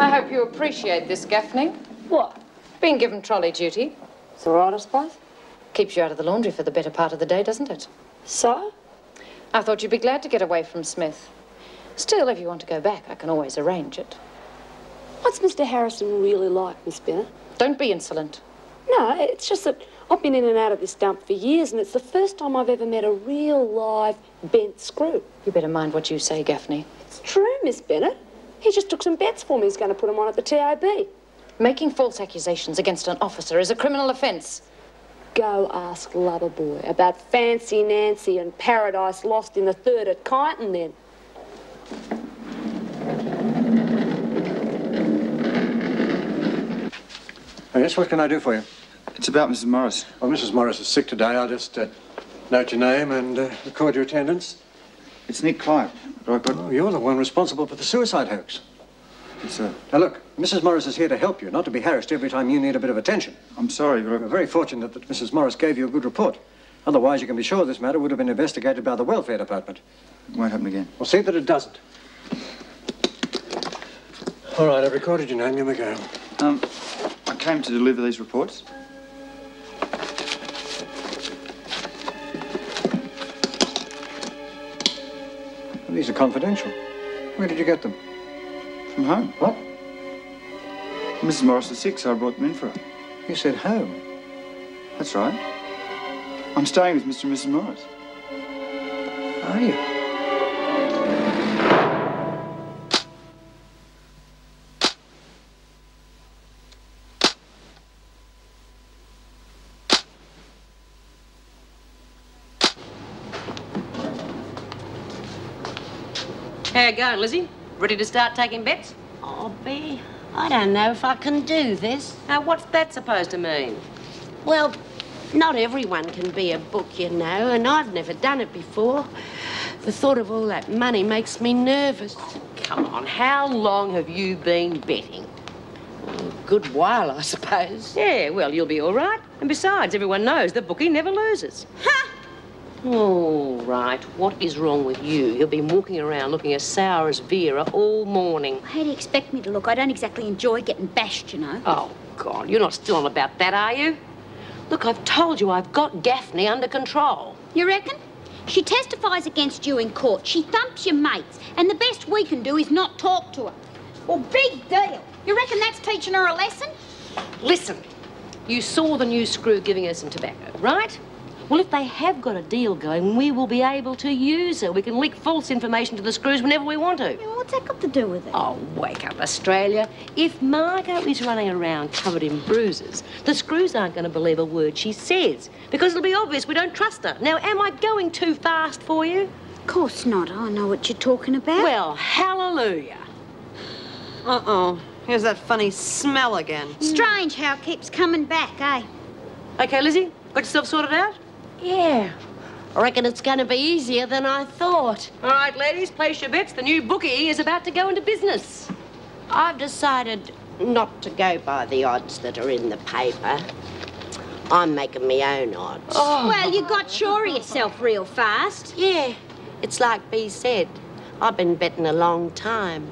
I hope you appreciate this, Gaffney. What? Being given trolley duty. It's all right, I suppose. Keeps you out of the laundry for the better part of the day, doesn't it? So? I thought you'd be glad to get away from Smith. Still, if you want to go back, I can always arrange it. What's Mr. Harrison really like, Miss Bennett? Don't be insolent. No, it's just that I've been in and out of this dump for years, and it's the first time I've ever met a real live bent screw. You better mind what you say, Gaffney. It's true, Miss Bennett. He just took some bets for me. He's going to put them on at the TAB. Making false accusations against an officer is a criminal offence. Go ask Loverboy about Fancy Nancy and Paradise Lost in the Third at Kyneton, then. Oh, yes, what can I do for you? It's about Mrs. Morris. Well, Mrs. Morris is sick today. I'll just uh, note your name and uh, record your attendance. It's Nick Clive. Right, but Oh, you're the one responsible for the suicide hoax. it's, uh, Now, look, Mrs. Morris is here to help you, not to be harassed every time you need a bit of attention. I'm sorry, but We're very fortunate that Mrs. Morris gave you a good report. Otherwise, you can be sure this matter would have been investigated by the Welfare Department. it won't happen again. We'll see that it doesn't. All right, I've recorded your name. Here we go. Um, I came to deliver these reports. These are confidential. Where did you get them? From home. What? Mrs. Morris is sick, so I brought them in for her. You said home. That's right. I'm staying with Mr. and Mrs. Morris. Are you? How you going, Lizzie? Ready to start taking bets? Oh, Bea, I don't know if I can do this. Now, what's that supposed to mean? Well, not everyone can be a book, you know, and I've never done it before. The thought of all that money makes me nervous. Come on, how long have you been betting? A good while, I suppose. Yeah, well, you'll be all right. And besides, everyone knows the bookie never loses. Ha! All right, what is wrong with you? You've been walking around looking as sour as Vera all morning. How do you expect me to look? I don't exactly enjoy getting bashed, you know. Oh, God, you're not still on about that, are you? Look, I've told you I've got Gaffney under control. You reckon? She testifies against you in court. She thumps your mates. And the best we can do is not talk to her. Well, big deal. You reckon that's teaching her a lesson? Listen, you saw the new screw giving her some tobacco, right? Well, if they have got a deal going, we will be able to use her. We can leak false information to the screws whenever we want to. Yeah, what's that got to do with it? Oh, wake up, Australia. If Margot is running around covered in bruises, the screws aren't going to believe a word she says because it'll be obvious we don't trust her. Now, am I going too fast for you? Of course not. I know what you're talking about. Well, hallelujah. Uh-oh. Here's that funny smell again. Strange how it keeps coming back, eh? Okay, Lizzie, got yourself sorted out? Yeah. I reckon it's going to be easier than I thought. All right, ladies, place your bets. The new bookie is about to go into business. I've decided not to go by the odds that are in the paper. I'm making my own odds. Well, you got sure of yourself real fast. Yeah, it's like Bea said. I've been betting a long time.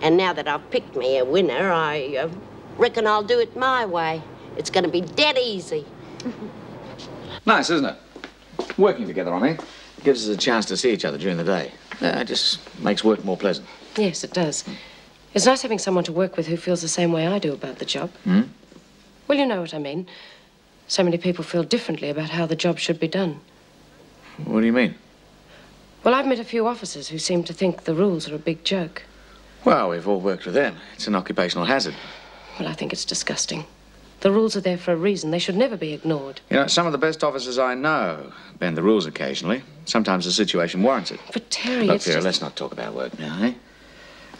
And now that I've picked me a winner, I uh, reckon I'll do it my way. It's going to be dead easy. Nice, isn't it? Working together, I mean. Gives us a chance to see each other during the day. Uh, it just makes work more pleasant. Yes, it does. It's nice having someone to work with who feels the same way I do about the job. Hmm? Well, you know what I mean. So many people feel differently about how the job should be done. What do you mean? Well, I've met a few officers who seem to think the rules are a big joke. Well, we've all worked with them. It's an occupational hazard. Well, I think it's disgusting. The rules are there for a reason. They should never be ignored. You know, some of the best officers I know bend the rules occasionally. Sometimes the situation warrants it. But Terry, Look, it's Vera, just... let's not talk about work now, eh?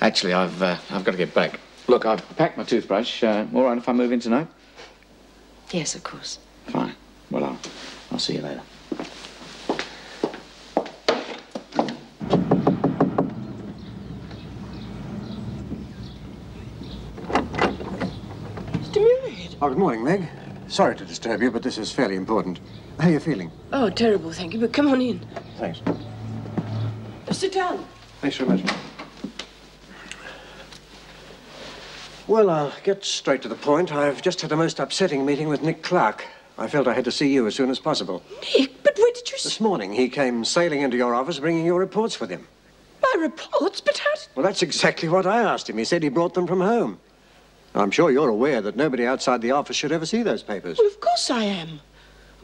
Actually, I've uh, I've got to get back. Look, I've packed my toothbrush. Uh, all right if I move in tonight? Yes, of course. Fine. Well, I'll, I'll see you later. Oh, good morning, Meg. Sorry to disturb you, but this is fairly important. How are you feeling? Oh, terrible, thank you. But come on in. Thanks. Sit down. Thanks very much. Well, I'll get straight to the point. I've just had a most upsetting meeting with Nick Clark. I felt I had to see you as soon as possible. Nick, but where did you... This morning, he came sailing into your office bringing your reports with him. My reports? But how did... Well, that's exactly what I asked him. He said he brought them from home. I'm sure you're aware that nobody outside the office should ever see those papers. Well, of course I am.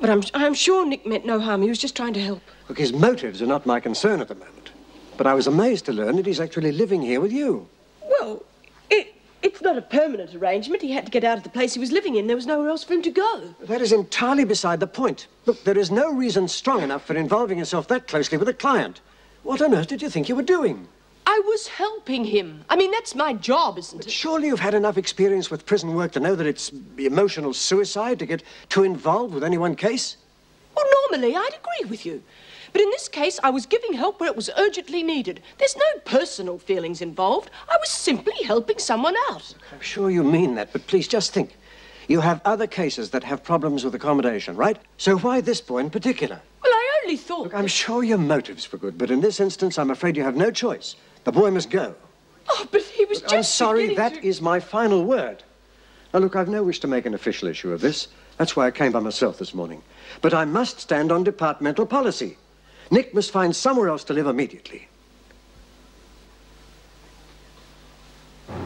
But I'm, I'm sure Nick meant no harm. He was just trying to help. Look, his motives are not my concern at the moment. But I was amazed to learn that he's actually living here with you. Well, it, it's not a permanent arrangement. He had to get out of the place he was living in. There was nowhere else for him to go. That is entirely beside the point. Look, there is no reason strong enough for involving yourself that closely with a client. What on earth did you think you were doing? I was helping him. I mean, that's my job, isn't But it? surely you've had enough experience with prison work to know that it's emotional suicide to get too involved with any one case? Well, normally I'd agree with you. But in this case, I was giving help where it was urgently needed. There's no personal feelings involved. I was simply helping someone out. I'm sure you mean that, but please just think. You have other cases that have problems with accommodation, right? So why this boy in particular? Well, I only thought. Look, I'm sure your motives were good, but in this instance, I'm afraid you have no choice. The boy must go. Oh, but he was just. I'm sorry, beginning that to- is my final word. Now, look, I've no wish to make an official issue of this. That's why I came by myself this morning. But I must stand on departmental policy. Nick must find somewhere else to live immediately.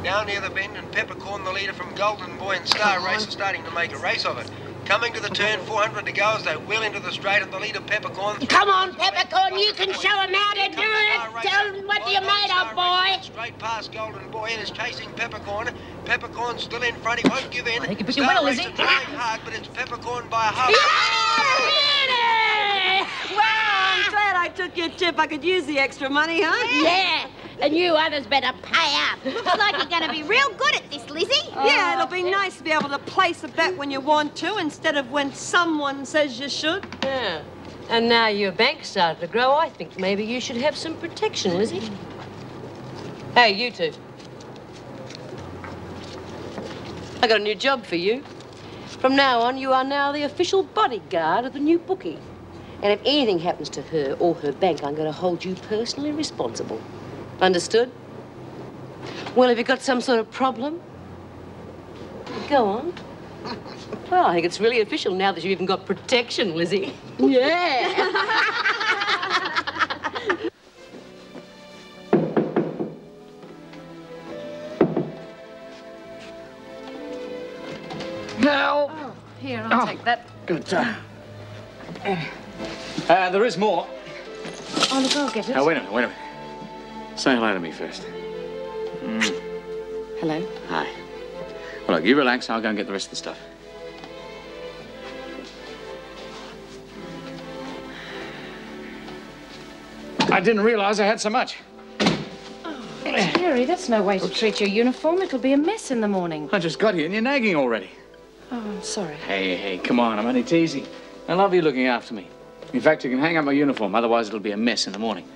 Down near the bend and Peppercorn, the leader from Golden Boy and Star Race, are starting to make a race of it. Coming to the turn, 400 to go as they wheel into the straight of the leader Peppercorn. Come on, Peppercorn, you can show show 'em how to do it. Tell Tell 'em what you're made of, boy. Straight past Golden Boy and is chasing Peppercorn. Peppercorn's still in front, he won't give in. think you put your Star will, Race Lizzie. are trying hard, but it's Peppercorn by a half. Wow, I'm glad I took your tip. I could use the extra money, huh? Yeah, and you others better pay up. Looks like you're going to be real good at this, Lizzie. Yeah, it'll be nice to be able to place a bet when you want to instead of when someone says you should. Yeah. And now your bank's started to grow, I think maybe you should have some protection, Lizzie. Hey, you two. I got a new job for you. From now on, you are now the official bodyguard of the new bookie. And if anything happens to her or her bank, I'm going to hold you personally responsible. Understood? Well, have you got some sort of problem? Go on. Well, I think it's really official now that you've even got protection, Lizzie. Yeah. Now. Here, I'll Oh. take that. Good. Uh, uh, there is more. Oh, look, I'll get it. Now, wait a minute, wait a minute. Say hello to me first. Mm. Hello. Hi. Well, look, you relax. I'll go and get the rest of the stuff. I didn't realize I had so much. Oh, Terry, that's no way to treat your uniform. It'll be a mess in the morning. I just got here and you're nagging already. Oh, I'm sorry. Hey, hey, come on. I'm only teasing. I love you looking after me. In fact, you can hang up my uniform. Otherwise, it'll be a mess in the morning.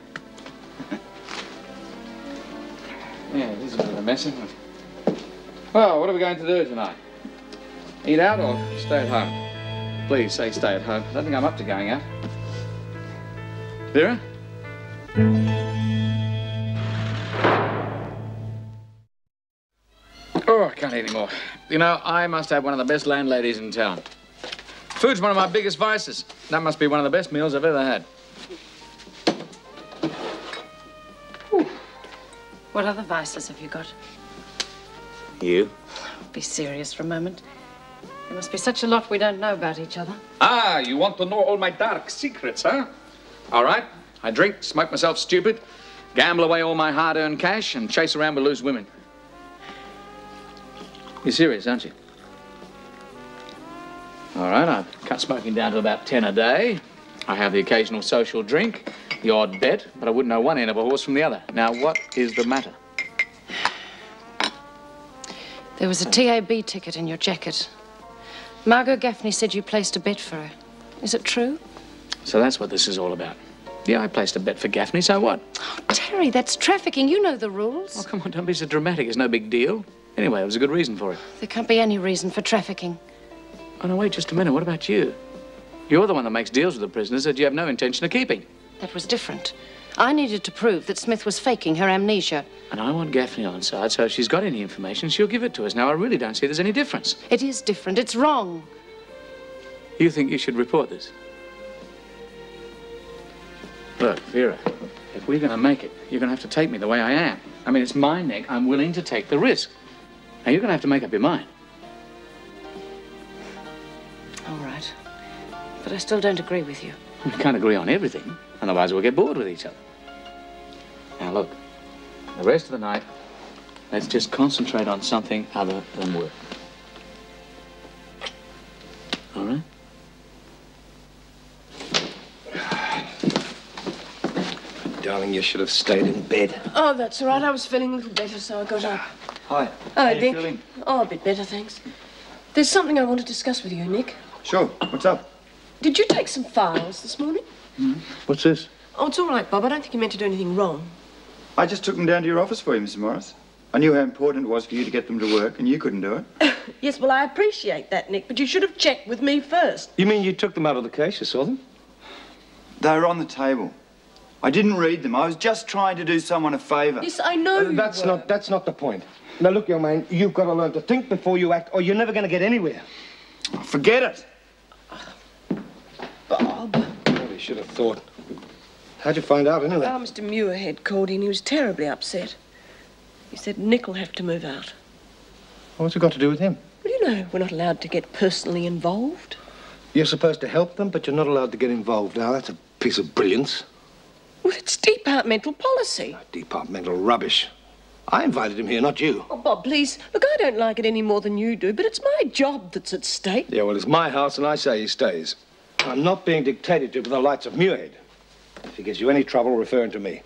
Yeah, it is a bit of a mess, isn't it? Well, what are we going to do tonight? Eat out or stay at home? Please say stay at home. I don't think I'm up to going out. Vera? Oh, I can't eat anymore. You know, I must have one of the best landladies in town. Food's one of my biggest vices. That must be one of the best meals I've ever had. What other vices have you got? You? Be serious for a moment. There must be such a lot we don't know about each other. Ah, you want to know all my dark secrets, huh? All right. I drink, smoke myself stupid, gamble away all my hard earned cash, and chase around with loose women. You're serious, aren't you? All right, I've cut smoking down to about 10 a day. I have the occasional social drink, the odd bet, but I wouldn't know one end of a horse from the other. Now, what is the matter? There was a TAB ticket in your jacket. Margot Gaffney said you placed a bet for her. Is it true? So that's what this is all about. Yeah, I placed a bet for Gaffney, so what? Oh, Terry, that's trafficking. You know the rules. Oh, come on, don't be so dramatic. It's no big deal. Anyway, there was a good reason for it. There can't be any reason for trafficking. Oh, no, wait just a minute. What about you? You're the one that makes deals with the prisoners that you have no intention of keeping. That was different. I needed to prove that Smith was faking her amnesia. And I want Gaffney on side, so if she's got any information, she'll give it to us. Now, I really don't see there's any difference. It is different. It's wrong. You think you should report this? Look, Vera, if we're going to make it, you're going to have to take me the way I am. I mean, it's my neck. I'm willing to take the risk. Now, you're going to have to make up your mind. All right. But I still don't agree with you. We can't agree on everything, otherwise we'll get bored with each other. Now, look, the rest of the night, let's just concentrate on something other than work. All right? Darling, you should have stayed in bed. Oh, that's all right. I was feeling a little better, so I got up. Hi. Hello, How you Dick. feeling? Oh, a bit better, thanks. There's something I want to discuss with you, Nick. Sure. What's up? Did you take some files this morning? Hmm? What's this? Oh, it's all right, Bob. I don't think you meant to do anything wrong. I just took them down to your office for you, Mrs. Morris. I knew how important it was for you to get them to work, and you couldn't do it. Yes, well, I appreciate that, Nick, but you should have checked with me first. You mean you took them out of the case? You saw them? They were on the table. I didn't read them. I was just trying to do someone a favour. Yes, I know. Uh, you that's were. not that's not the point. Now look, young man, you've got to learn to think before you act, or you're never going to get anywhere. Forget it. Bob. Well, you should have thought. How'd you find out anyway? Oh, Mr. Muirhead called in. He was terribly upset. He said Nick will have to move out. What's it got to do with him? Well, you know, we're not allowed to get personally involved. You're supposed to help them, but you're not allowed to get involved. Now that's a piece of brilliance. Well, it's departmental policy. Ah, departmental rubbish. I invited him here, not you. Oh, Bob, please. Look, I don't like it any more than you do, but it's my job that's at stake. Yeah, well, it's my house, and I say he stays. I'm not being dictated to by the lights of Muirhead. If he gives you any trouble, refer him to me.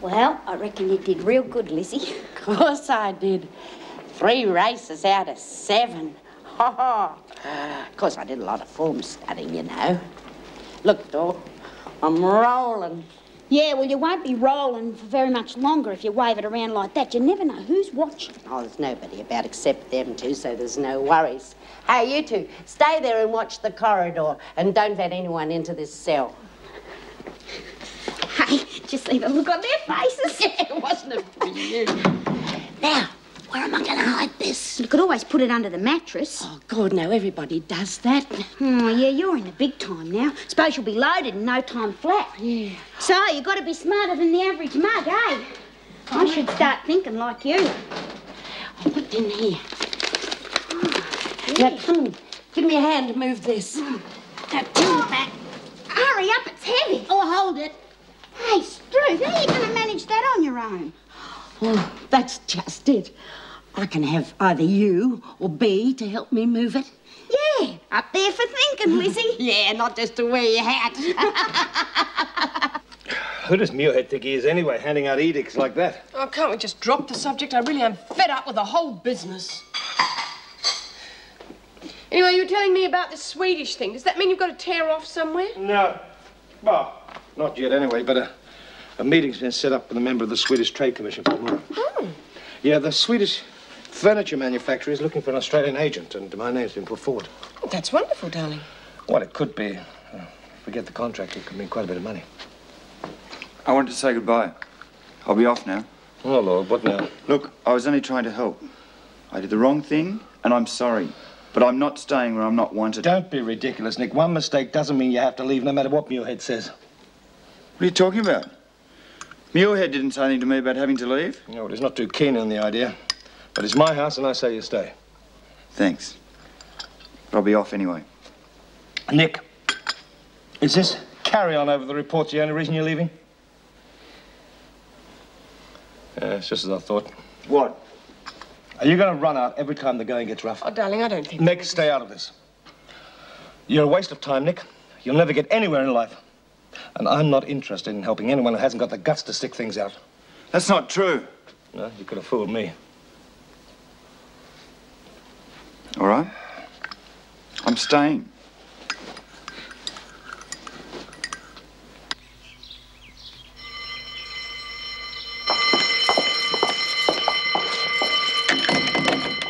Well, I reckon you did real good, Lizzie. Of course I did. Three races out of seven. Ha ha. Of course, I did a lot of form studying, you know. Look, Dor, I'm rolling. Yeah, well, you won't be rolling for very much longer if you wave it around like that. You never know who's watching. Oh, there's nobody about except them two, so there's no worries. Hey, you two, stay there and watch the corridor, and don't let anyone into this cell. Hey, just see the look on their faces. Yeah, wasn't it for you? Now, where am I going to hide this? You could always put it under the mattress. Oh, God, no, everybody does that. Oh, yeah, you're in the big time now. Suppose you'll be loaded in no time flat. Yeah. So, you've got to be smarter than the average mug, eh? I should start thinking like you. I'll put it in here. Now, come. Give me a hand to move this. Now, turn it back. Hurry up, it's heavy. Oh, hold it. Hey, Struth, how are you going to manage that on your own? Well, that's just it. I can have either you or Bea to help me move it. Yeah, up there for thinking, Lizzie. Yeah, not just to wear your hat. Who does Muirhead think he is anyway, handing out edicts like that? Oh, can't we just drop the subject? I really am fed up with the whole business. Anyway, you were telling me about this Swedish thing. Does that mean you've got to tear off somewhere? No. Well, not yet anyway, but a, a meeting's been set up with a member of the Swedish Trade Commission for tomorrow. Oh. Yeah, the Swedish furniture manufacturer is looking for an Australian agent, and my name's been put forward. That's wonderful, darling. Well, it could be, uh, if we get the contract, it could mean quite a bit of money. I wanted to say goodbye. I'll be off now. Oh, Lord, what now? Look, I was only trying to help. I did the wrong thing, and I'm sorry. But I'm not staying where I'm not wanted. Don't be ridiculous, Nick. One mistake doesn't mean you have to leave, no matter what Muirhead says. What are you talking about? Muirhead didn't say anything to me about having to leave. No, he's not too keen on the idea. But it's my house, and I say you stay. Thanks. But I'll be off anyway. Nick, is this carry on over the reports the only reason you're leaving? Yeah, it's just as I thought. What? Are you going to run out every time the going gets rough? Oh, darling, I don't think. Nick, stay out of this. You're a waste of time, Nick. You'll never get anywhere in life. And I'm not interested in helping anyone who hasn't got the guts to stick things out. That's not true. No, you could have fooled me. All right. I'm staying.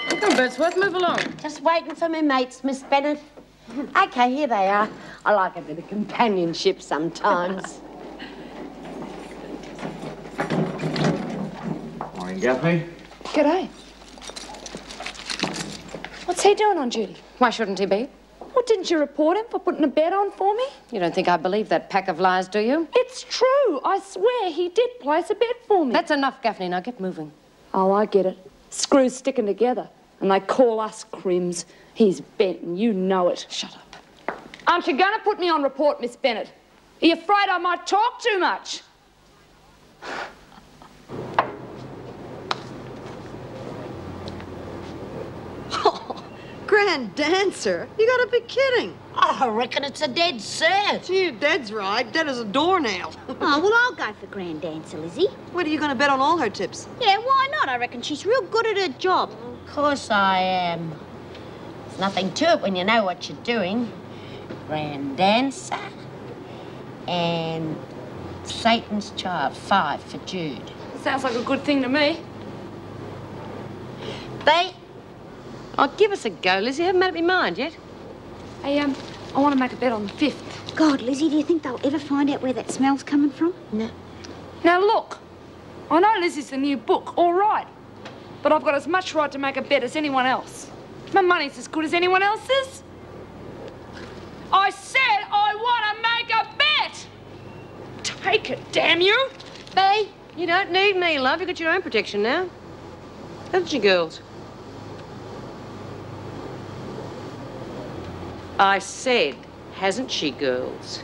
Come on, Birdsworth, move along. Just waiting for my mates, Miss Bennett. Okay, here they are. I like a bit of companionship sometimes. Morning, Gaffney. G'day. What's he doing on duty? Why shouldn't he be? What, didn't you report him for putting a bet on for me? You don't think I believe that pack of lies, do you? It's true. I swear he did place a bet for me. That's enough, Gaffney. Now get moving. Oh, I get it. Screws sticking together. And they call us crims. He's bent and you know it. Shut up. Aren't you going to put me on report, Miss Bennett? Are you afraid I might talk too much? Grand dancer? You gotta be kidding. Oh, I reckon it's a dead cert. Gee, Dead's right. Dead as a doornail. Oh, well, I'll go for grand dancer, Lizzie. What, are you gonna bet on all her tips? Yeah, why not? I reckon she's real good at her job. Of course I am. There's nothing to it when you know what you're doing. Grand dancer and Satan's child, five for Jude. Sounds like a good thing to me. They. Oh, give us a go, Lizzie. I haven't made up your mind yet. Hey, um, I want to make a bet on the fifth. God, Lizzie, do you think they'll ever find out where that smell's coming from? No. Now, look. I know Lizzie's the new book, all right. But I've got as much right to make a bet as anyone else. My money's as good as anyone else's. I said I want to make a bet! Take it, damn you! Bay, you don't need me, love. You've got your own protection now. Haven't you, girls? I said, hasn't she, girls?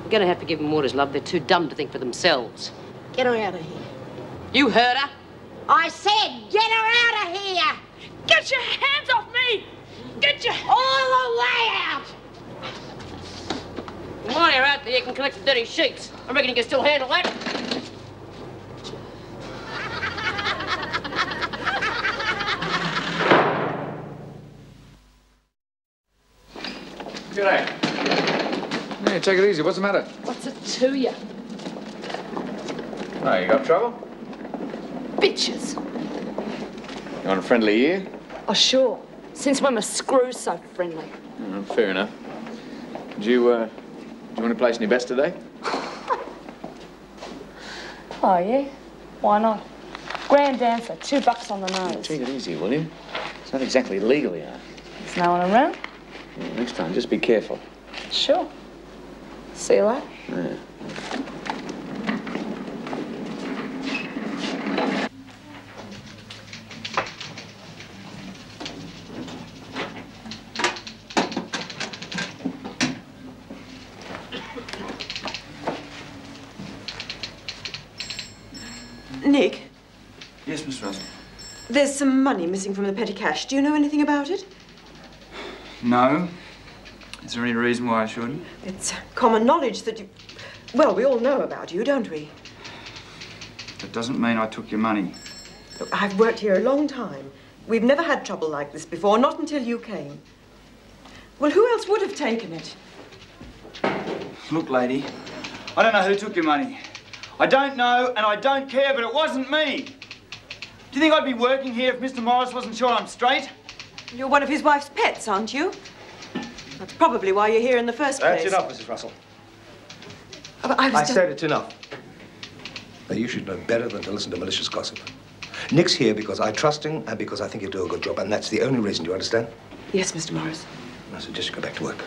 You're gonna have to give them orders, love. They're too dumb to think for themselves. Get her out of here. You heard her? I said, get her out of here! Get your hands off me! Get your... All the way out! While you're out there, you can collect the dirty sheets. I reckon you can still handle that. G'day. Yeah, take it easy. What's the matter? What's it to you? Oh, you got trouble? Bitches. You want a friendly ear? Oh, sure. Since when were screws so friendly? Oh, fair enough. Do you, uh, do you want to place any bets today? Oh, yeah? Why not? Grand dancer, two bucks on the nose. Take it easy, will you? It's not exactly legal here. There's no one around? Yeah, next time, just be careful. Sure. See you later. Yeah. Nick, Yes, Miss Russell. there's some money missing from the petty cash. Do you know anything about it? No. Is there any reason why I shouldn't? It's uh, common knowledge that you. Well, we all know about you, don't we? That doesn't mean I took your money. Look, I've worked here a long time. We've never had trouble like this before, not until you came. Well, who else would have taken it? Look, lady, I don't know who took your money. I don't know and I don't care, but it wasn't me. Do you think I'd be working here if Mr. Morris wasn't sure I'm straight? You're one of his wife's pets, aren't you? That's probably why you're here in the first That's place. enough, Mrs. Russell. Oh, but I was I just- said it's enough. Now, you should know better than to listen to malicious gossip. Nick's here because I trust him and because I think he'll do a good job, and that's the only reason, do you understand? Yes, Mr. Morris. I suggest you go back to work.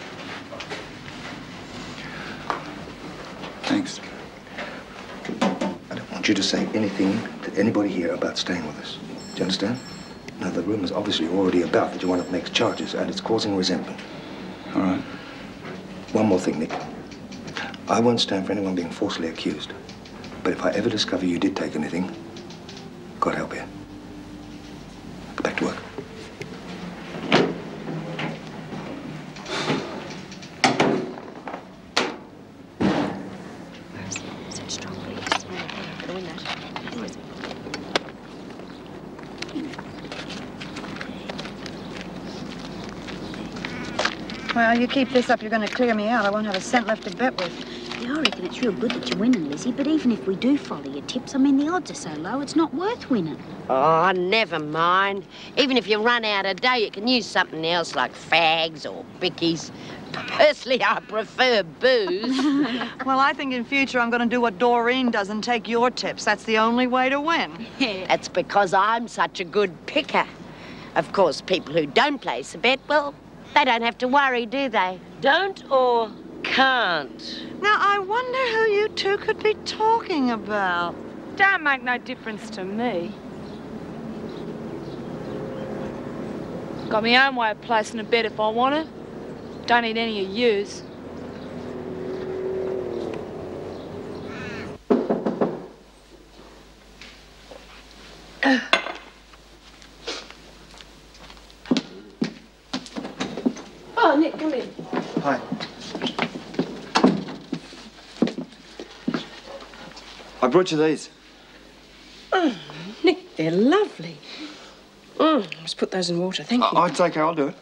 Thanks. I don't want you to say anything to anybody here about staying with us. Do you understand? Now, the rumor's obviously already about that you want to make charges, and it's causing resentment. All right. One more thing, Nick. I won't stand for anyone being falsely accused. But if I ever discover you did take anything, God help you. Go back to work. You keep this up, you're going to clear me out. I won't have a cent left to bet with. Yeah, I reckon it's real good that you're winning, Lizzie, but even if we do follow your tips, I mean, the odds are so low, it's not worth winning. Oh, never mind. Even if you run out a day, you can use something else like fags or bickies. Personally, I prefer booze. Well, I think in future I'm going to do what Doreen does and take your tips. That's the only way to win. That's because I'm such a good picker. Of course, people who don't place a bet, well, they don't have to worry, do they? Don't or can't? Now, I wonder who you two could be talking about. Don't make no difference to me. Got my own way of placing a bet if I want it. Don't need any of yous. Oh, Nick, come in. Hi. I brought you these. Oh, Nick, they're lovely. Mm, let's put those in water, thank you. Oh, it's okay, I'll do it.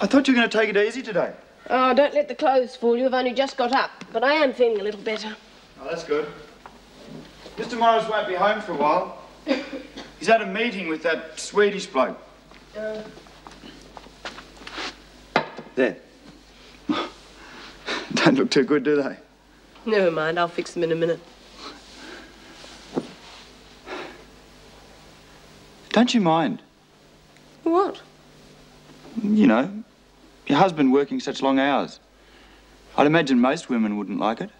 I thought you were going to take it easy today. Oh, don't let the clothes fool you. I've only just got up, but I am feeling a little better. Oh, that's good. Mr. Morris won't be home for a while. He's had a meeting with that Swedish bloke. Uh, There. Don't look too good, do they? never mind, I'll fix them in a minute. Don't you mind? What? You know, your husband working such long hours. I'd imagine most women wouldn't like it.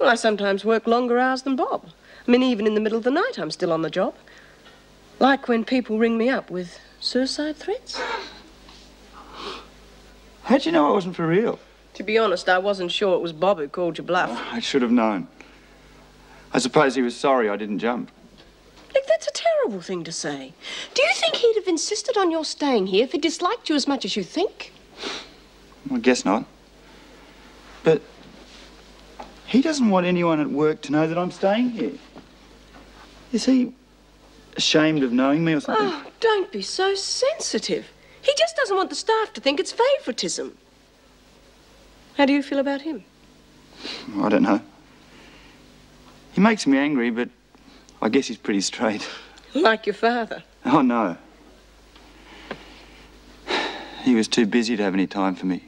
Well, I sometimes work longer hours than Bob. I mean, even in the middle of the night, I'm still on the job. Like when people ring me up with suicide threats. How'd you know it wasn't for real? To be honest, I wasn't sure it was Bob who called you bluff. I should have known. I suppose he was sorry I didn't jump. Nick, that's a terrible thing to say. Do you think he'd have insisted on your staying here if he disliked you as much as you think? I guess not. But he doesn't want anyone at work to know that I'm staying here. Is he ashamed of knowing me or something? Oh, don't be so sensitive. He just doesn't want the staff to think it's favouritism. How do you feel about him? I don't know. He makes me angry, but I guess he's pretty straight. Like your father. Oh, no. He was too busy to have any time for me.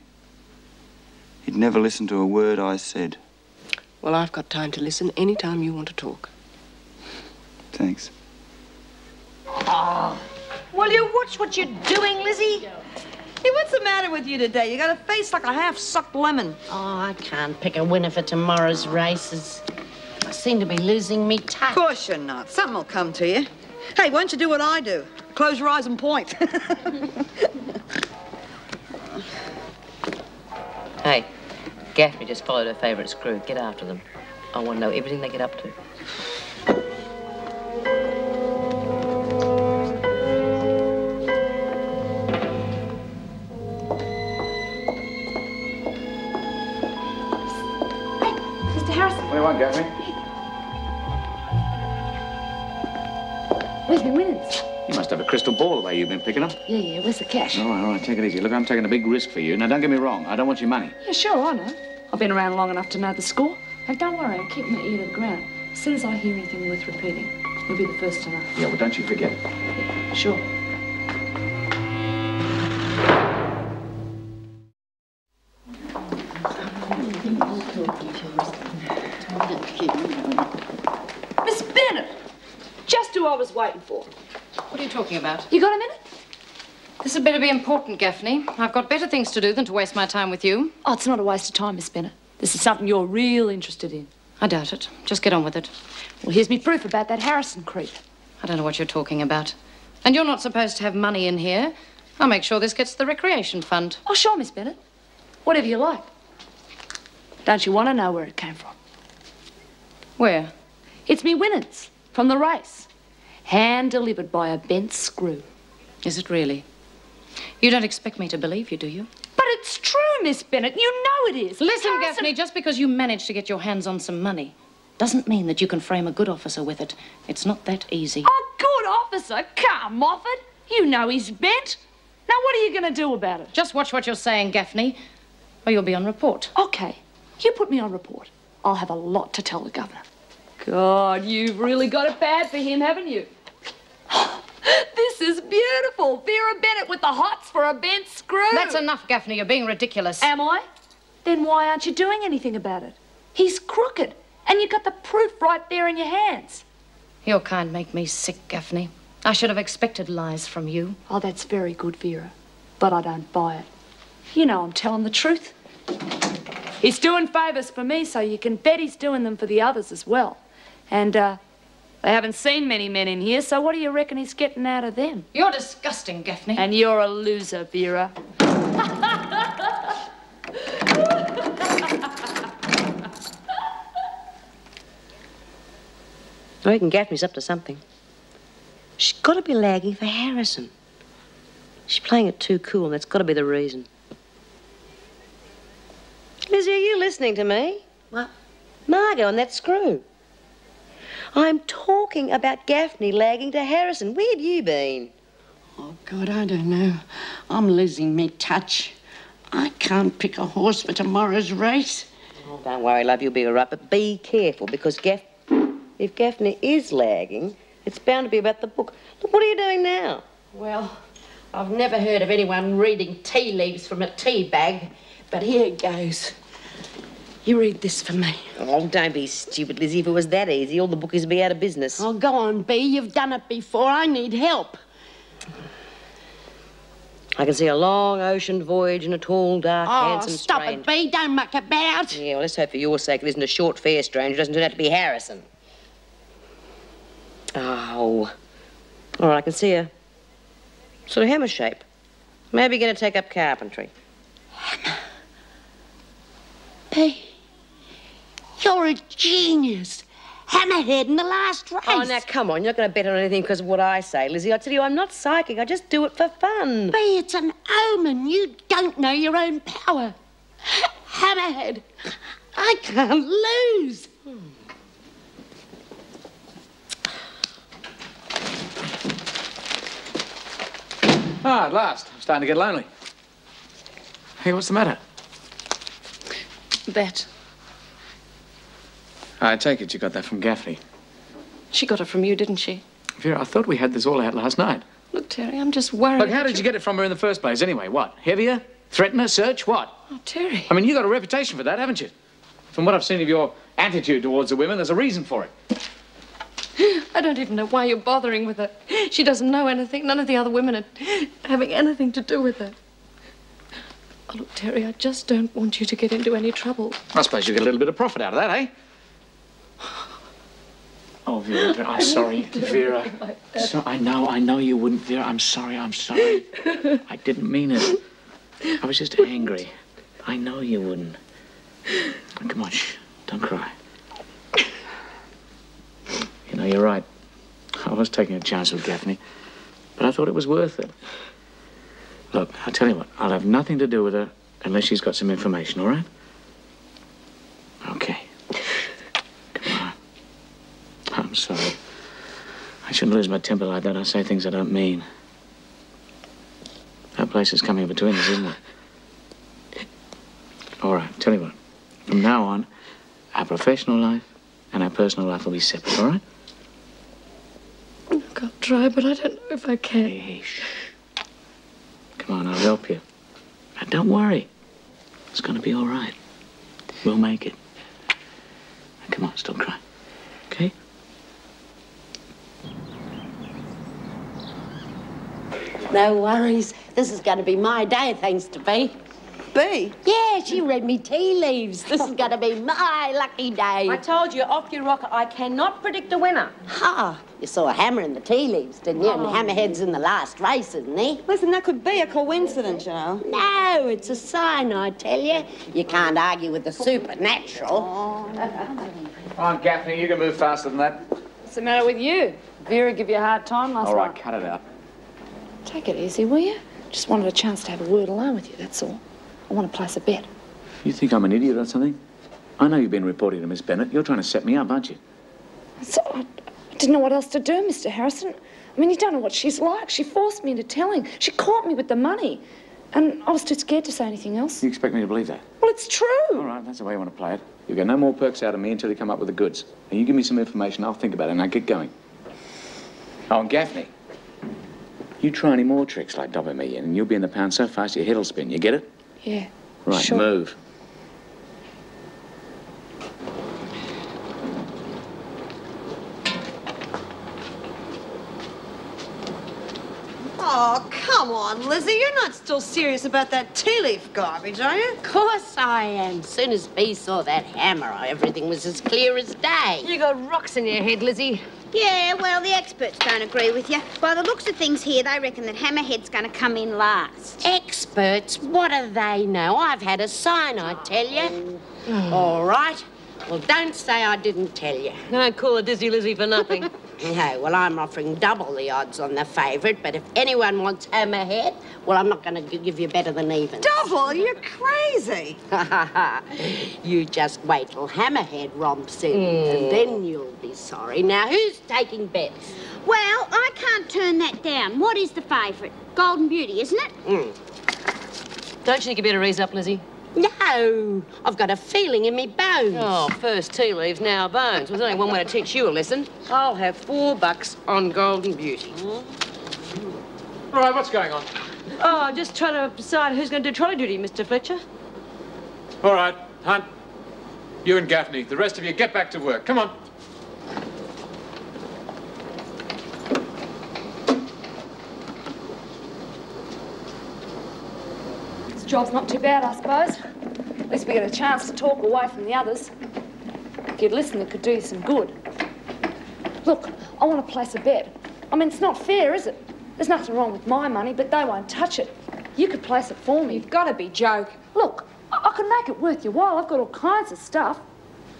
He'd never listen to a word I said. Well, I've got time to listen any time you want to talk. Thanks. Oh. Will you watch what you're doing, Lizzie? Hey, what's the matter with you today? You got a face like a half-sucked lemon. Oh, I can't pick a winner for tomorrow's races. I seem to be losing me touch. Of course you're not. Something will come to you. Hey, why don't you do what I do? Close your eyes and point. Hey, Gaffney just followed her favourite screw. Get after them. I want to know everything they get up to. Do you where's my winnings? You must have a crystal ball the way you've been picking up. Yeah, yeah, where's the cash? All right, all right, take it easy. Look, I'm taking a big risk for you. Now, don't get me wrong. I don't want your money. Yeah, sure, I know. I've been around long enough to know the score. And don't worry, I'm keeping my ear to the ground. As soon as I hear anything worth repeating, you'll be the first to know. Yeah, well, don't you forget. Sure. Talking about? You got a minute? This had better be important, Gaffney. I've got better things to do than to waste my time with you. Oh, it's not a waste of time, Miss Bennett. This is something you're real interested in. I doubt it. Just get on with it. Well, here's me proof about that Harrison creep. I don't know what you're talking about. And you're not supposed to have money in here. I'll make sure this gets to the recreation fund. Oh, sure, Miss Bennett. Whatever you like. Don't you want to know where it came from? Where? It's me winnings from the race. Hand delivered by a bent screw. Is it really? You don't expect me to believe you, do you? But it's true, Miss Bennett. You know it is. Listen, Gaffney, just because you managed to get your hands on some money doesn't mean that you can frame a good officer with it. It's not that easy. A good officer? Come, Moffat. You know he's bent. Now, what are you going to do about it? Just watch what you're saying, Gaffney. Or you'll be on report. Okay, you put me on report. I'll have a lot to tell the governor. God, you've really got it bad for him, haven't you? this is beautiful. Vera Bennett with the hots for a bent screw. That's enough, Gaffney. You're being ridiculous. Am I? Then why aren't you doing anything about it? He's crooked, and you've got the proof right there in your hands. Your kind make me sick, Gaffney. I should have expected lies from you. Oh, that's very good, Vera. But I don't buy it. You know I'm telling the truth. He's doing favours for me, so you can bet he's doing them for the others as well. And, uh, they haven't seen many men in here, so what do you reckon he's getting out of them? You're disgusting, Gaffney. And you're a loser, Vera. I reckon Gaffney's up to something. She's got to be lagging for Harrison. She's playing it too cool, and that's got to be the reason. Lizzie, are you listening to me? What? Margot and that screw. I'm talking about Gaffney lagging to Harrison. Where'd you been? Oh, God, I don't know. I'm losing me touch. I can't pick a horse for tomorrow's race. Oh, don't worry, love, you'll be all right. But be careful, because Gaff... if Gaffney is lagging, it's bound to be about the book. Look, what are you doing now? Well, I've never heard of anyone reading tea leaves from a tea bag, but here it goes. You read this for me. Oh, don't be stupid, Lizzie. If it was that easy, all the bookies would be out of business. Oh, go on, Bea. You've done it before. I need help. I can see a long ocean voyage and a tall, dark, Oh, handsome stop stranger. it, Bea. Don't muck about. Yeah, well, let's hope for your sake it isn't a short, fair stranger It doesn't turn out to be Harrison. Oh. All right, I can see a sort of hammer shape. Maybe going to take up carpentry. Hammer. Bea, you're a genius. Hammerhead in the last race. Oh, now, come on. You're not going to bet on anything because of what I say, Lizzie. I tell you, I'm not psychic. I just do it for fun. Bea, it's an omen. You don't know your own power. Hammerhead, I can't lose. Ah, at last. I'm starting to get lonely. Hey, what's the matter? That. I take it you got that from Gaffney. She got it from you, didn't she? Vera, I thought we had this all out last night. Look, Terry, I'm just worried. Look, how did you get it from her in the first place anyway? What? Heavier? Threaten her? Search? What? Oh, Terry. I mean, you got a reputation for that, haven't you? From what I've seen of your attitude towards the women, there's a reason for it. I don't even know why you're bothering with her. She doesn't know anything. None of the other women are having anything to do with her. Oh, look, Terry, I just don't want you to get into any trouble. I suppose you get a little bit of profit out of that, eh? Oh, Vera, I'm sorry, Vera. So, I know, I know you wouldn't, Vera. I'm sorry, I'm sorry. I didn't mean it. I was just angry. I know you wouldn't. Come on, shh. Don't cry. You know, you're right. I was taking a chance with Gaffney, but I thought it was worth it. Look, I'll tell you what, I'll have nothing to do with her unless she's got some information, all right? Okay. I'm sorry. I shouldn't lose my temper like that. I say things I don't mean. That place is coming between us, isn't it? All right, tell you what. From now on, our professional life and our personal life will be separate, all right? Look, I'll try, but I don't know if I can. Hey, shh. Come on, I'll help you. And don't worry. It's gonna be all right. We'll make it. Now, come on, stop crying. Okay? No worries. This is going to be my day, thanks to Bea. Bea? Yeah, she read me tea leaves. This is going to be my lucky day. I told you, off your rocker, I cannot predict a winner. Ha! You saw a hammer in the tea leaves, didn't you? And oh. Hammerhead's in the last race, isn't he? Listen, that could be a coincidence, you know. No, it's a sign, I tell you. You can't argue with the supernatural. Come on, Gaffney, you can move faster than that. What's the matter with you? Vera give you a hard time last night. All right, night. cut it out. Take it easy, will you? Just wanted a chance to have a word alone with you, that's all. I want to place a bet. You think I'm an idiot or something? I know you've been reporting to Miss Bennett. You're trying to set me up, aren't you? So I, I didn't know what else to do, Mr. Harrison. I mean, you don't know what she's like. She forced me into telling. She caught me with the money. And I was too scared to say anything else. You expect me to believe that? Well, it's true. All right, that's the way you want to play it. You get no more perks out of me until you come up with the goods. And you give me some information, I'll think about it, and I'll get going. Oh, and Gaffney, you try any more tricks like dobbing me in, and you'll be in the pound so fast your head'll spin. You get it? Yeah. Right, Sure. move. Oh, come on, Lizzie. You're not still serious about that tea leaf garbage, are you? Of course I am. Soon as Bea saw that hammer, everything was as clear as day. You got rocks in your head, Lizzie. Yeah, well, the experts don't agree with you. By the looks of things here, they reckon that Hammerhead's going to come in last. Experts, what do they know? I've had a sign, I tell you. All right. Well, don't say I didn't tell you. Don't call a Dizzy Lizzie for nothing. No, well, I'm offering double the odds on the favourite, but if anyone wants Hammerhead, well, I'm not going to give you better than even. Double? You're crazy. you just wait till Hammerhead romps in, and then you'll be sorry. Now, who's taking bets? Well, I can't turn that down. What is the favourite? Golden Beauty, isn't it? Mm. Don't you think you'd better raise up, Lizzie? No, I've got a feeling in me bones. Oh, first tea leaves, now bones. Well, there's only one way to teach you a lesson. I'll have four bucks on Golden Beauty. All right, what's going on? Oh, just trying to decide who's going to do trolley duty, Mr. Fletcher. All right, Hunt. You and Gaffney. The rest of you, get back to work. Come on. Job's not too bad, I suppose. At least we get a chance to talk away from the others. If you'd listen, it could do you some good. Look, I want to place a bet. I mean, it's not fair, is it? There's nothing wrong with my money, but they won't touch it. You could place it for me. You've got to be joking. Look, I, I can make it worth your while. I've got all kinds of stuff.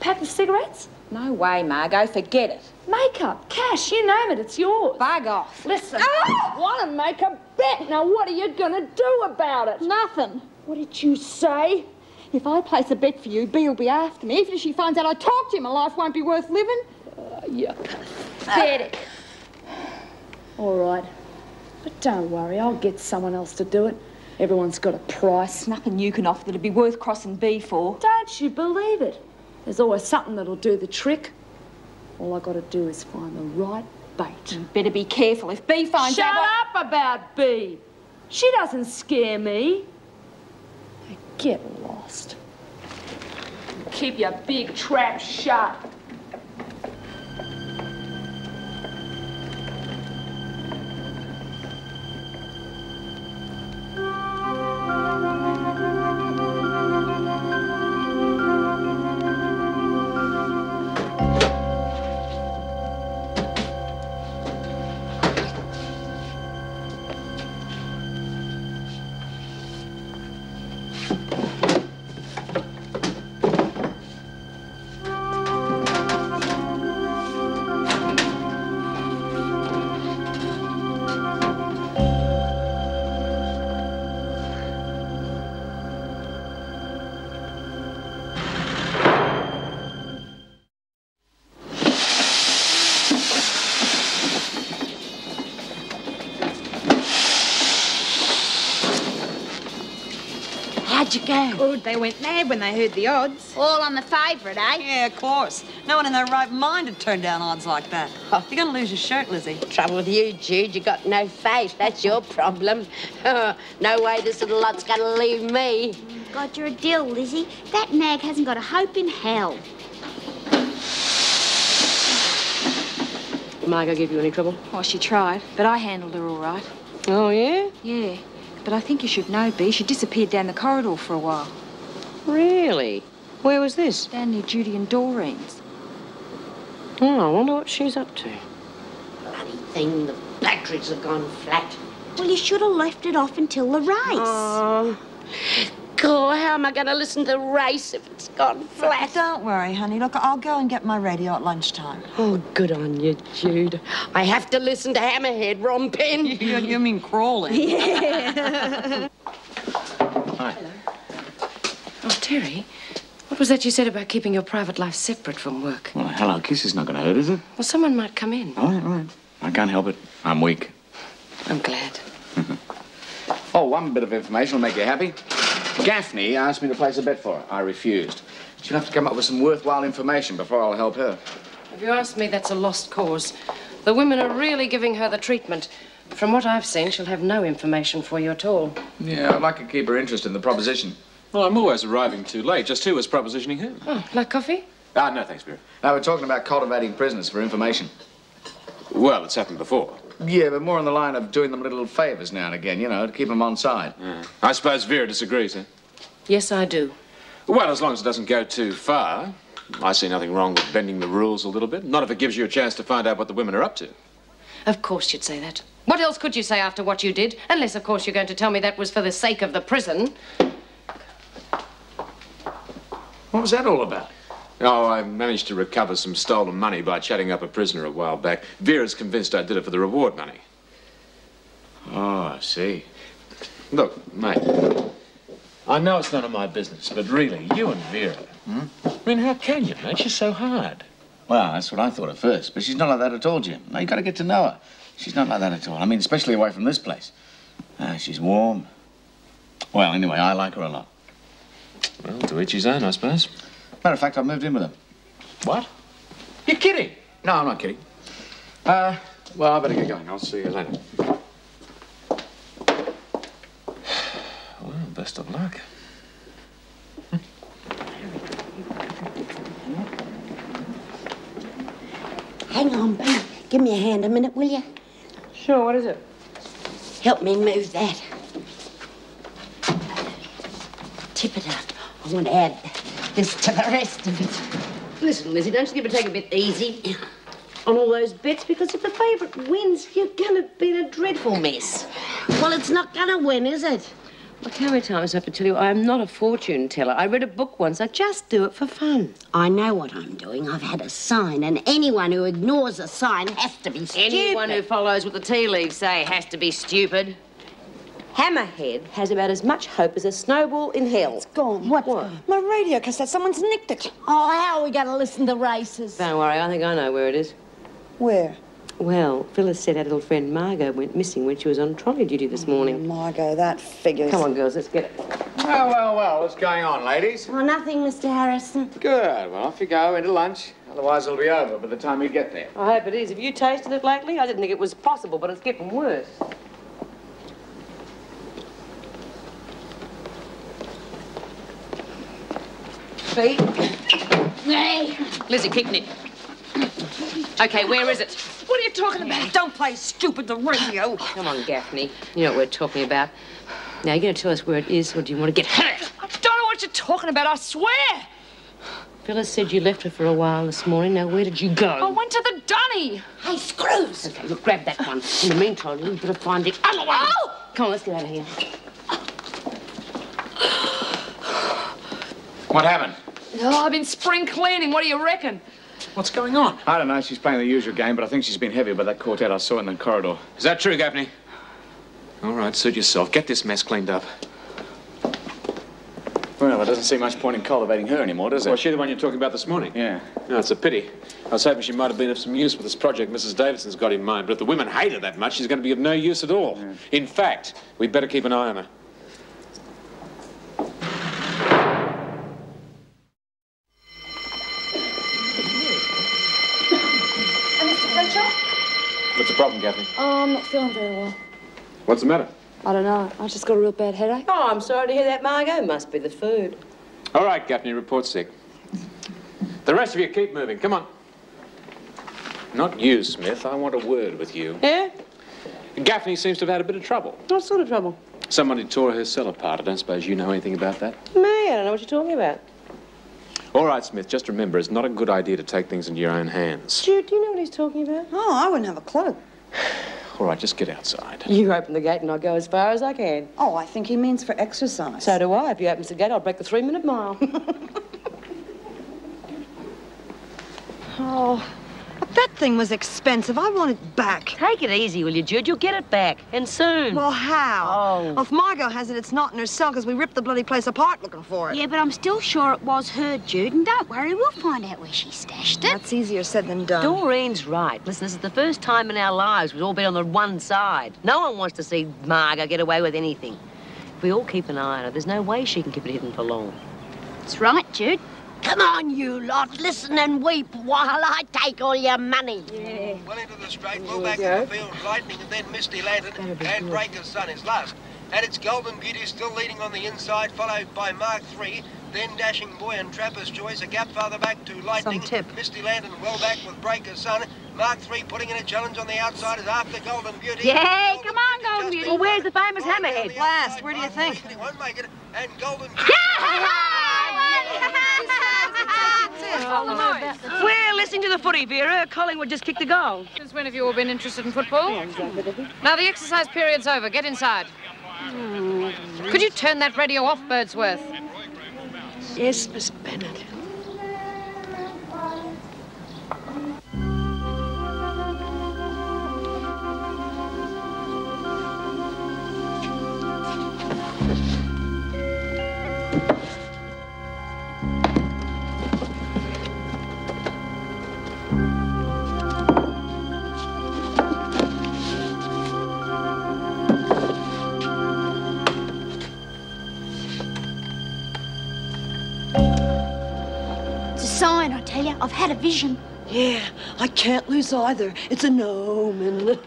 Pack of cigarettes? No way, Margo. Forget it. Makeup, cash, you name it, it's yours. Bug off. Listen, I want to make a bet. Now, what are you going to do about it? Nothing. What did you say? If I place a bet for you, Bea will be after me. Even if she finds out I talked to you, my life won't be worth living. Uh, you're pathetic. All right. But don't worry, I'll get someone else to do it. Everyone's got a price. Nothing you can offer that'd be worth crossing Bea for. Don't you believe it? There's always something that'll do the trick. All I gotta do is find the right bait. You better be careful. If Bea finds Shut out. I- up about Bea. She doesn't scare me. Now Get lost. Keep your big trap shut. You go? Good. They went mad when they heard the odds. All on the favourite, eh? Yeah, of course. No one in their right mind would turn down odds like that. Oh. You're going to lose your shirt, Lizzie. Trouble with you, Jude, you got no faith. That's your problem. no way this little lot's gonna leave me. God, you're a deal, Lizzie. That nag hasn't got a hope in hell. Did Margo give you any trouble? Oh, she tried, but I handled her all right. Oh, yeah? Yeah. But I think you should know, Bea. She disappeared down the corridor for a while. Really? Where was this? Down near Judy and Doreen's. Oh, I wonder what she's up to. Bloody thing, the batteries have gone flat. Well, you should have left it off until the race. Oh. God, how am I going to listen to the race if it's gone flat? Don't worry, honey. Look, I'll go and get my radio at lunchtime. Oh, good on you, Jude. I have to listen to Hammerhead romping. you, you mean crawling? Yeah. Hi. Oh, Terry, what was that you said about keeping your private life separate from work? Well, hello kiss is not going to hurt, is it? Well, someone might come in. All right, all right. I can't help it. I'm weak. I'm glad. Oh, one bit of information will make you happy. Gaffney asked me to place a bet for her. I refused. She'll have to come up with some worthwhile information before I'll help her. If you ask me, that's a lost cause. The women are really giving her the treatment. From what I've seen, she'll have no information for you at all. Yeah, I'd like to keep her interested in the proposition. Well, I'm always arriving too late. Just who was propositioning who? Oh, like coffee? Ah, no, thanks, Vera. Now, we're talking about cultivating prisoners for information. Well, it's happened before. Yeah, but more on the line of doing them little favors now and again, you know, to keep them on side. I suppose Vera disagrees, eh? Yes, I do. Well, as long as it doesn't go too far. I see nothing wrong with bending the rules a little bit. Not if it gives you a chance to find out what the women are up to. Of course you'd say that. What else could you say after what you did? Unless, of course, you're going to tell me that was for the sake of the prison. What was that all about? Oh, I managed to recover some stolen money by chatting up a prisoner a while back. Vera's convinced I did it for the reward money. Oh, I see. Look, mate, I know it's none of my business, but really, you and Vera, hmm? I mean, how can you, mate? She's so hard. Well, that's what I thought at first, but she's not like that at all, Jim. Now, you've got to get to know her. She's not like that at all. I mean, especially away from this place. Ah, she's warm. Well, anyway, I like her a lot. Well, to each his own, I suppose. Matter of fact, I've moved in with her. What? You're kidding? No, I'm not kidding. Uh, well, I better get going. I'll see you later. Well, best of luck. Hang on, Bea. Give me a hand a minute, will you? Sure, what is it? Help me move that. Tip it up. I want to add this to the rest of it. Listen, Lizzie, don't you think it take a bit easy on all those bets? Because if the favourite wins, you're going to be in a dreadful mess. Well, it's not going to win, is it? Look, how many times do I have to tell you I am not a fortune teller? I read a book once. I just do it for fun. I know what I'm doing. I've had a sign, and anyone who ignores a sign has to be stupid. Anyone who follows what the tea leaves say has to be stupid. Hammerhead has about as much hope as a snowball in hell. It's gone. What's what? My radio cassette. Someone's nicked it. Oh, how are we going to listen to races? Don't worry, I think I know where it is. Where? Well, Phyllis said our little friend Margo went missing when she was on trolley duty this morning. Oh, Margo, that figures. Come on, girls, let's get it. Well, well, well, what's going on, ladies? Oh, nothing, Mr. Harrison. Good. Well, off you go into lunch. Otherwise, it'll be over by the time you get there. I hope it is. Have you tasted it lately? I didn't think it was possible, but it's getting worse. Pete? Hey! Lizzie, keep it. Okay, where is it? What are you talking about? Don't play stupid the radio. Come on, Gaffney. You know what we're talking about. Now, you're going to tell us where it is, or do you want to get hurt? I don't know what you're talking about, I swear. Phyllis said you left her for a while this morning. Now, where did you go? I went to the dunny. Hey, screws! Okay, look, grab that one. In the meantime, we better find the other one. Oh! Come on, let's get out of here. What happened? Oh, I've been spring cleaning. What do you reckon? What's going on? I don't know. She's playing the usual game, but I think she's been heavy by that quartet I saw in the corridor. Is that true, Gaffney? All right, suit yourself. Get this mess cleaned up. Well, there doesn't seem much point in cultivating her anymore, does it? Well, she's the one you're talking about this morning? Yeah. No, it's a pity. I was hoping she might have been of some use with this project Mrs. Davidson's got in mind, but if the women hate her that much, she's going to be of no use at all. In fact, we'd better keep an eye on her. Problem, Gaffney? Oh, I'm not feeling very well. What's the matter? I don't know. I just got a real bad headache. Oh, I'm sorry to hear that, Margo. Must be the food. All right, Gaffney, report sick. The rest of you keep moving. Come on. Not you, Smith. I want a word with you. Yeah? Gaffney seems to have had a bit of trouble. What sort of trouble? Somebody tore her cell apart. I don't suppose you know anything about that. Me, I don't know what you're talking about. All right, Smith, just remember, it's not a good idea to take things into your own hands. Jude, do you know what he's talking about? Oh, I wouldn't have a clue. All right, just get outside. You open the gate and I'll go as far as I can. Oh, I think he means for exercise. So do I. If he opens the gate, I'll break the three-minute mile. Oh, That thing was expensive. I want it back. Take it easy, will you, Jude? You'll get it back, and soon. Well, how? Oh. Well, if Margo has it, it's not in her cell because we ripped the bloody place apart looking for it. Yeah, but I'm still sure it was her, Jude, and don't worry, we'll find out where she stashed it. That's easier said than done. Doreen's right. Listen, this is the first time in our lives we've all been on the one side. No one wants to see Margo get away with anything. If we all keep an eye on her, there's no way she can keep it hidden for long. That's right, Jude. Come on, you lot. Listen and weep while I take all your money. Yeah. Well into the straight, well back in the field, lightning and then misty lantern, and breaker's sun is last. And it's Golden Beauty still leading on the inside, followed by Mark III, then Dashing Boy and Trapper's Choice, a gap farther back to Lightning, Misty Lantern well back with Breaker's Sun. Mark III putting in a challenge on the outside is after Golden Beauty. Yay, come on, Golden Beauty. Well, where's the famous hammerhead? Last, where do you think? He won't make it, and Golden We're listening to the footy, Vera. Collingwood just kicked a goal. Since when have you all been interested in football? Now the exercise period's over. Get inside. Could you turn that radio off, Birdsworth? Yes, Miss Bennett. Tell you. I've had a vision. Yeah, I can't lose either. It's an omen.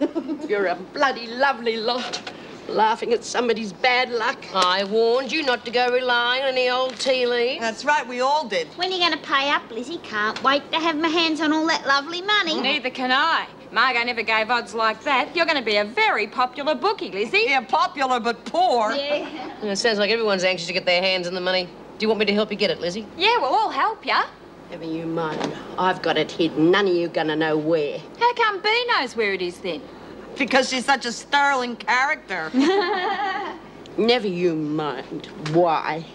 You're a bloody lovely lot. Laughing at somebody's bad luck. I warned you not to go relying on any old tea leaves. That's right, we all did. When are you going to pay up, Lizzie? Can't wait to have my hands on all that lovely money. Neither can I. Margo never gave odds like that. You're going to be a very popular bookie, Lizzie. Yeah, popular but poor. Yeah. It sounds like everyone's anxious to get their hands on the money. Do you want me to help you get it, Lizzie? Yeah, we'll all help you. Never you mind. I've got it hidden. None of you gonna know where. How come Bea knows where it is then? Because she's such a sterling character. Never you mind. Why?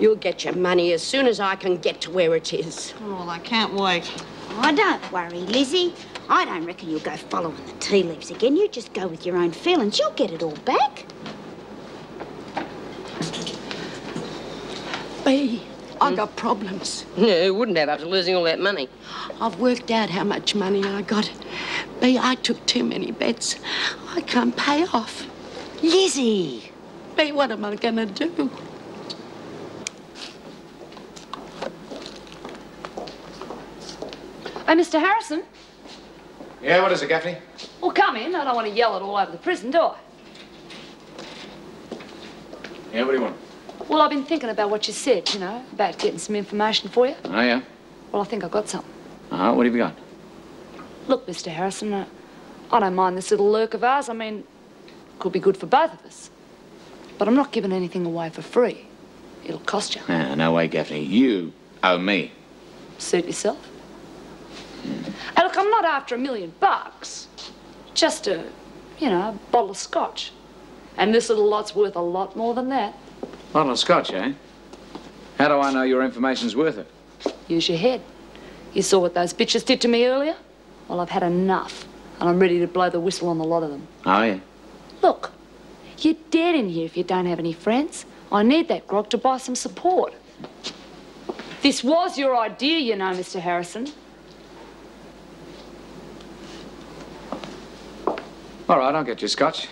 You'll get your money as soon as I can get to where it is. Oh, well, I can't wait. Oh, don't worry, Lizzie. I don't reckon you'll go following the tea leaves again. You just go with your own feelings. You'll get it all back. Bea, I got problems. Yeah, who wouldn't have after losing all that money? I've worked out how much money I got. Bea, I took too many bets. I can't pay off. Lizzie! Bea, what am I gonna do? Oh, Mr. Harrison? Yeah, what is it, Gaffney? Well, come in. I don't want to yell it all over the prison, do I? Yeah, what do you want? Well, I've been thinking about what you said, you know, about getting some information for you. Oh, yeah? Well, I think I've got something. Uh-huh, what have you got? Look, Mr. Harrison, uh, I don't mind this little lurk of ours. I mean, it could be good for both of us. But I'm not giving anything away for free. It'll cost you. Ah, no way, Gaffney. You owe me. Suit yourself. And look, I'm not after a million bucks. Just a, you know, a bottle of scotch. And this little lot's worth a lot more than that. Bottle of scotch, eh? How do I know your information's worth it? Use your head. You saw what those bitches did to me earlier? Well, I've had enough. And I'm ready to blow the whistle on the lot of them. Oh, yeah? Look, you're dead in here if you don't have any friends. I need that grog to buy some support. This was your idea, you know, Mr. Harrison. All right, I'll get you scotch.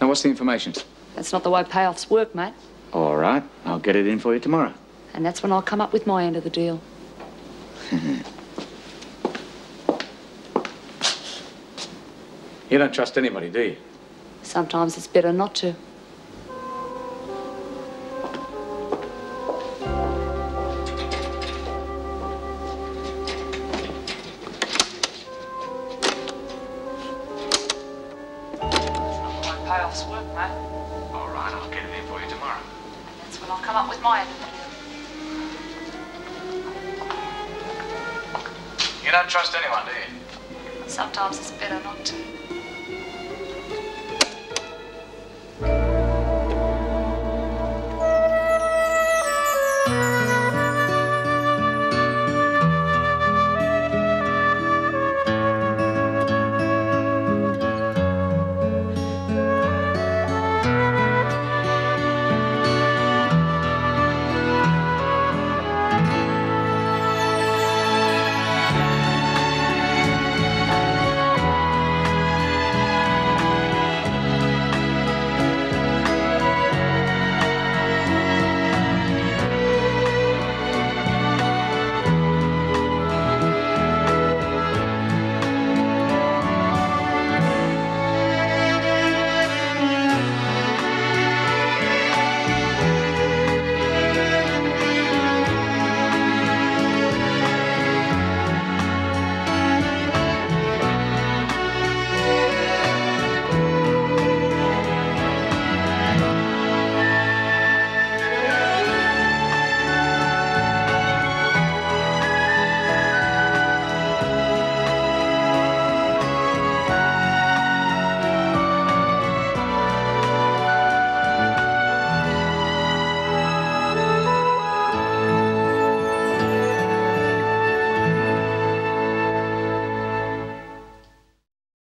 Now, what's the information? That's not the way payoffs work, mate. All right, I'll get it in for you tomorrow. And that's when I'll come up with my end of the deal. you don't trust anybody, do you? Sometimes it's better not to.